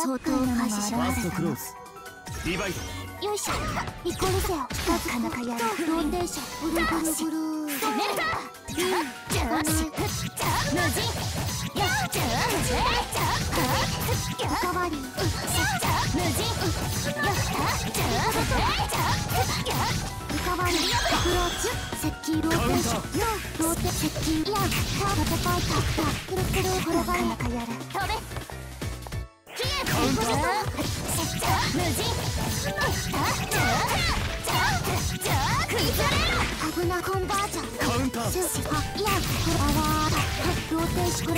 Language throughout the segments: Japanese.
相当開始しますストクローズ。リバイドよいしょ。イコルセオなかなかやるローテーションブルブルブル攻めよじゃじゃおかわり。無人よじゃじゃおかわり。アプローチ接近ローテーションローテ接近いやカード戦いカッタくるくる転がり。なかやる飛べ消えカウンター無人じゃじゃじゃ崩れろ危なコンバー。ジョンカウンター。スー。シあいやパワー。ロー。テー。ション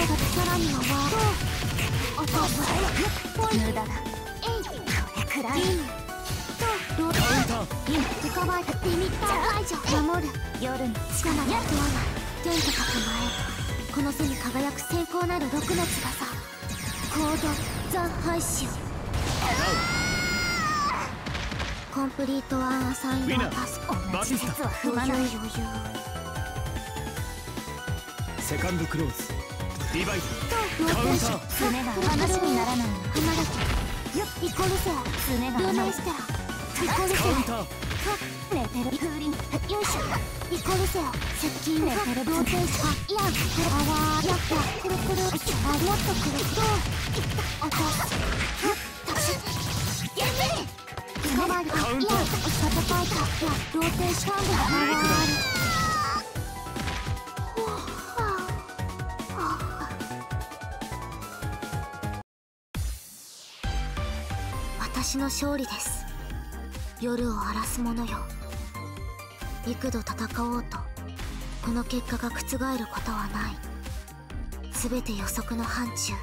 この背に輝く閃光なる六の翼コードザ・ハイシオコンプリートワンアサインウィナーパスバティスタ説は踏まない。余裕セカンドクローズ。リバイロー。テーションカウン爪が話にならないれてよイコルセア爪が離れンステライコルセドカウンター寝てる風鈴アよいしょイコルセア接近ローテーションいやパワーやったくるくるありがとくると落とすやめれかわりカウンターいや戦いかいやローテーションで回る私の勝利です。夜を荒らす者よ。幾度戦おうとこの結果が覆ることはない。全て予測の範疇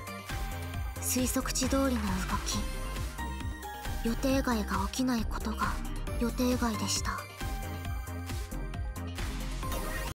推測値通りの動き。予定外が起きないことが予定外でした。